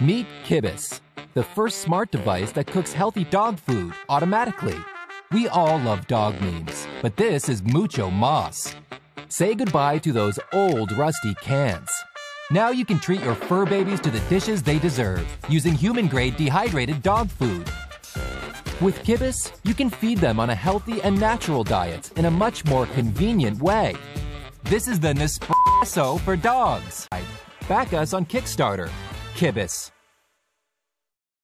Meet Kibus, the first smart device that cooks healthy dog food automatically. We all love dog memes, but this is mucho mas. Say goodbye to those old rusty cans. Now you can treat your fur babies to the dishes they deserve using human-grade dehydrated dog food. With Kibus, you can feed them on a healthy and natural diet in a much more convenient way. This is the Nespresso for dogs. Back us on Kickstarter. Kibus.